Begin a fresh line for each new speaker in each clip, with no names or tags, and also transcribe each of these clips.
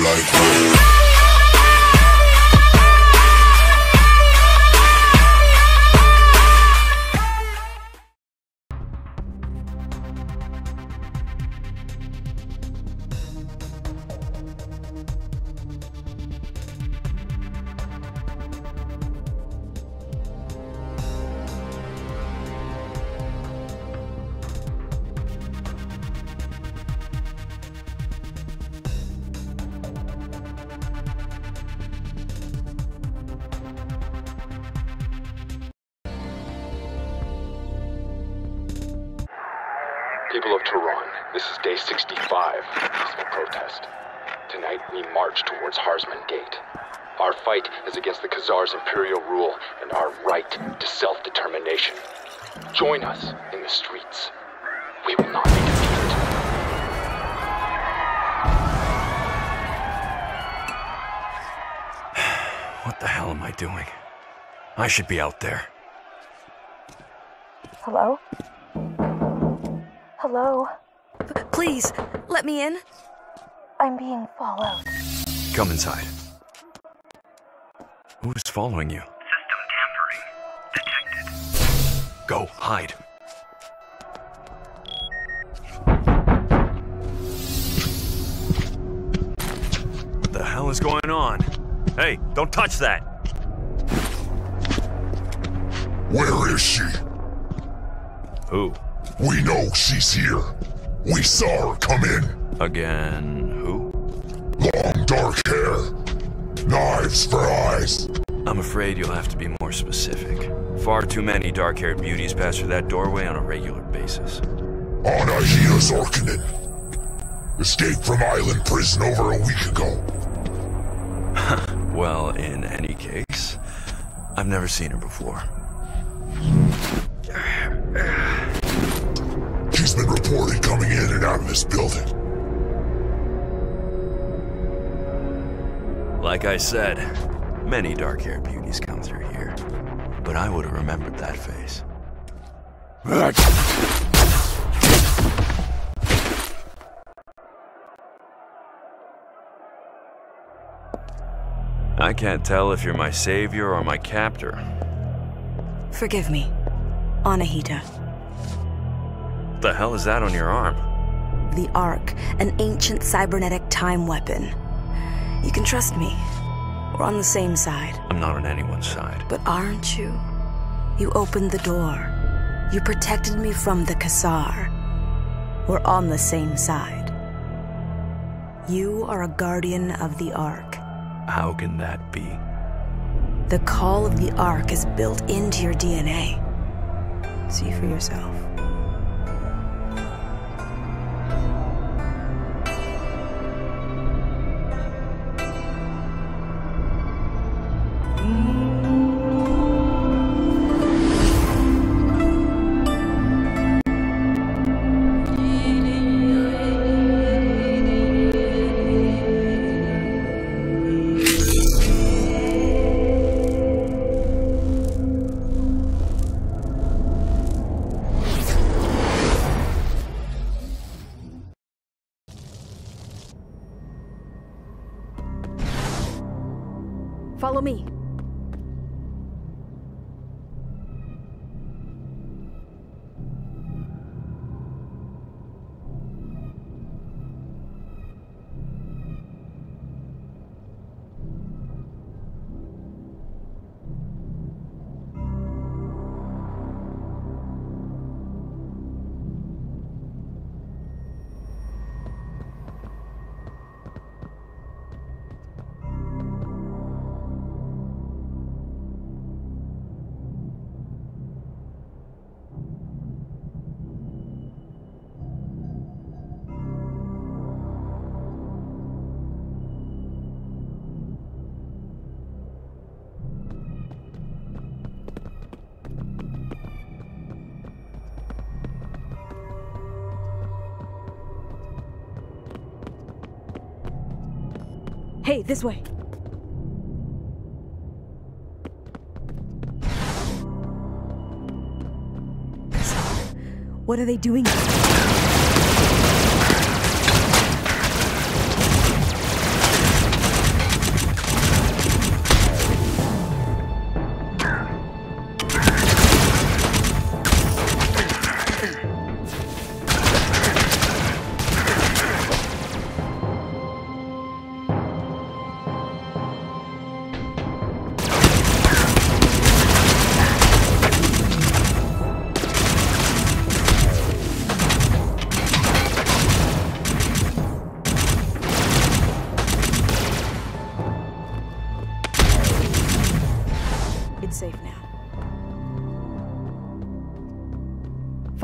like whoa.
People of Tehran, this is day 65 of the peaceful protest. Tonight we march towards Harzman Gate. Our fight is against the Khazar's imperial rule and our right to self-determination. Join us in the streets. We will not be defeated.
What the hell am I doing? I should be out there.
Hello? Hello?
P- please, let me in.
I'm being followed.
Come inside. Who's following you?
System tampering detected.
Go, hide. What the hell is going on? Hey, don't touch that!
Where is she?
Who?
We know she's here. We saw her come in.
Again, who?
Long dark hair. Knives for eyes.
I'm afraid you'll have to be more specific. Far too many dark haired beauties pass through that doorway on a regular basis.
Anahita Zorkanen. Escaped from island prison over a week ago.
Well, in any case, I've never seen her before.
She's been reported coming in and out of this building.
Like I said, many dark haired beauties come through here. But I would have remembered that face. I can't tell if you're my savior or my captor.
Forgive me, Anahita.
What the hell is that on your arm?
The Ark, an ancient cybernetic time weapon. You can trust me. We're on the same side.
I'm not on anyone's side.
But aren't you? You opened the door. You protected me from the Kassar. We're on the same side. You are a guardian of the Ark.
How can that be?
The call of the Ark is built into your DNA. See for yourself. Follow me. Hey, this way. What are they doing?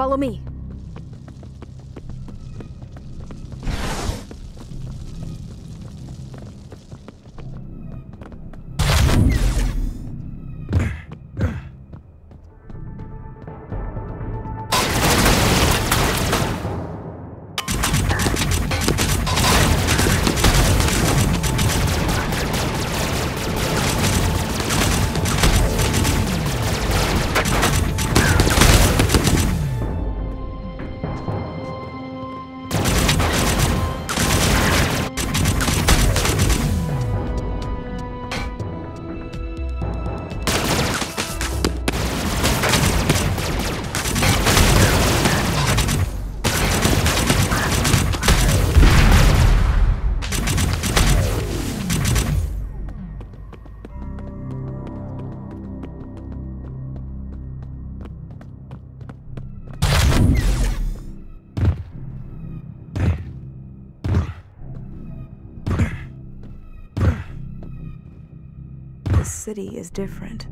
Follow me. this city is different.